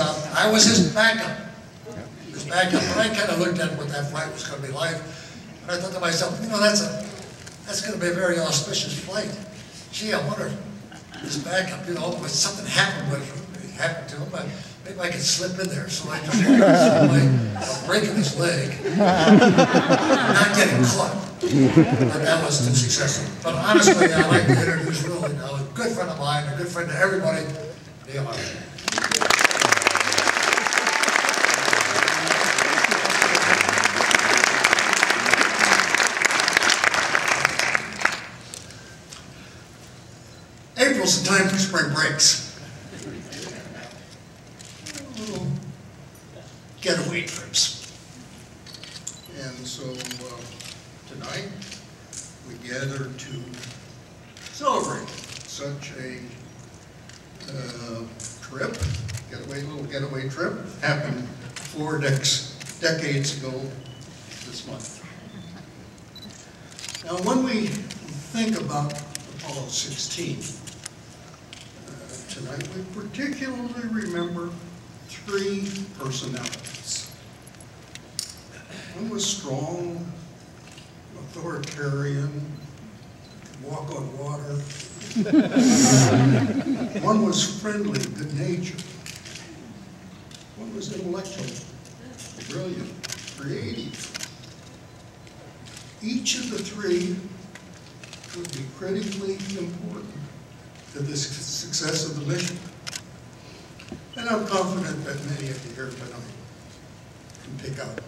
I was his backup. His backup, and I kind of looked at what that flight was going to be like, and I thought to myself, you know, that's a, that's going to be a very auspicious flight. Gee, I wonder, his backup, you know, if something happened with happened to him, but maybe I could slip in there, so I just, so I, breaking his leg, not getting caught. But that was successful. But honestly, I'd like to introduce you know, a good friend of mine, a good friend to everybody, Neil Armstrong. April's the time for spring breaks. Little Getaway trips. And so, uh, tonight, we gather to celebrate such a, uh, trip, getaway, little getaway trip, happened four decades ago this month. Now, when we think about Apollo 16, uh, tonight, we particularly remember three personalities. One was strong, authoritarian, walk on water. One was friendly, good-natured. One was intellectual, brilliant, creative. Each of the three would be critically important to the success of the mission. And I'm confident that many of you here tonight can pick out